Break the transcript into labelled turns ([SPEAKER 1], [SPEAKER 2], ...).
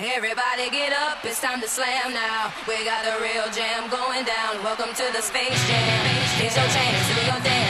[SPEAKER 1] Everybody get up, it's time to slam now. We got a real jam going down. Welcome to the Space Jam. It's your chance, do your dance